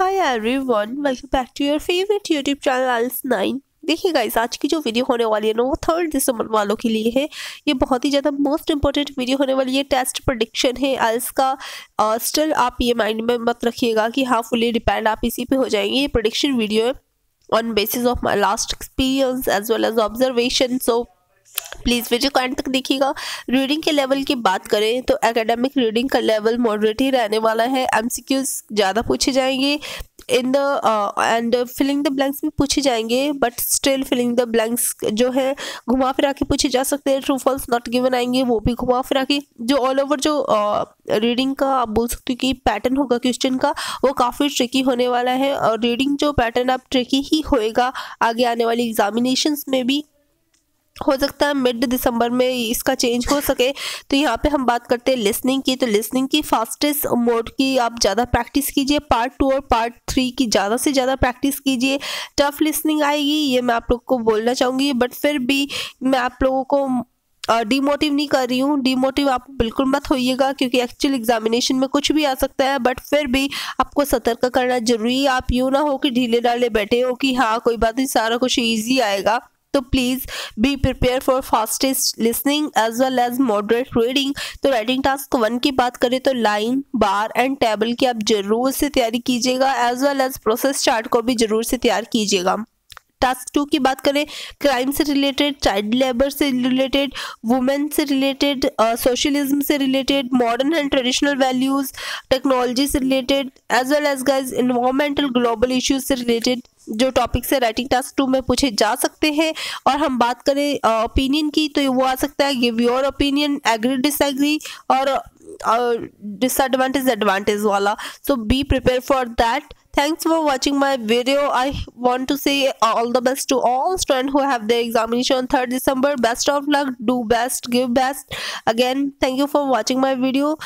Hi everyone, welcome back to your favourite YouTube channel आल्स nine. देखिए guys आज की जो वीडियो होने वाली है ना, वो थर्ड दिसंबर वालों के लिए है। ये बहुत ही ज़्यादा मोस्ट इंपॉर्टेंट वीडियो होने वाली है टेस्ट प्रोडिक्शन है। आल्स का स्टिल आप ये माइंड में मत रखिएगा कि हाँ फुली डिपेंड आप इसी पे हो जाएँगे। ये प्रोडिक्शन वीडियो है on basis of my last experience as well as observation so please video को एंड तक देखिएगा। रीडिंग के लेवल की बात करें तो एकेडमिक रीडिंग का लेवल मॉडरेट ही रहने वाला है। एमसीक्यूज ज़्यादा पूछे जाएँगे। In the end filling the blanks भी पूछे जाएँगे but still filling the blanks जो है घुमा फिरा के पूछे जा सकते हैं। ट्रू फॉल्स नॉट गिवन आएँगे वो भी घुमा फिरा के। जो ऑल ओवर जो रीडिंग uh, का आप बोल सकते हो कि पैटर्न होगा क्वेश्चन का वो काफ़ी ट्रिकी होने वाला है। और रीडिंग जो पैटर्न आप ट्रिकी ही होएगा आगे आने वाली एग्जामिनेशन में भी। हो सकता है मिड दिसंबर में इसका चेंज हो सके। तो यहाँ पे हम बात करते हैं लिसनिंग की। तो लिसनिंग की फास्टेस्ट मोड की आप ज़्यादा प्रैक्टिस कीजिए। पार्ट टू और पार्ट थ्री की ज़्यादा से ज़्यादा प्रैक्टिस कीजिए। टफ लिसनिंग आएगी, ये मैं आप लोग को बोलना चाहूँगी। बट फिर भी मैं आप लोगों को डीमोटिव नहीं कर रही हूँ। डीमोटिव आप बिल्कुल मत होइएगा, क्योंकि एक्चुअल एग्जामिनेशन में कुछ भी आ सकता है। बट फिर भी आपको सतर्क करना ज़रूरी आप यूँ ना हो कि ढीले डाले बैठे हो कि हाँ कोई बात नहीं, सारा कुछ ईजी आएगा। तो please be prepare for fastest listening as well as moderate reading तो राइटिंग टास्क वन की बात करें तो लाइन बार एंड टेबल की आप ज़रूर से तैयारी कीजिएगा as well as process chart को भी ज़रूर से तैयार कीजिएगा। टास्क टू की बात करें क्राइम से रिलेटेड चाइल्ड लेबर से रिलेटेड वुमेन से रिलेटेड सोशलिज्म से related modern and traditional values technology से related as well as guys environmental global issues से रिलेटेड जो टॉपिक से राइटिंग टास्क टू में पूछे जा सकते हैं। और हम बात करें ओपिनियन की तो वो आ सकता है give your opinion agree disagree और डिसएडवांटेज एडवांटेज वाला। So be prepare for that thanks for watching my video I want to say all the best to all student who have the examination third December best of luck do best give best again thank you for watching my video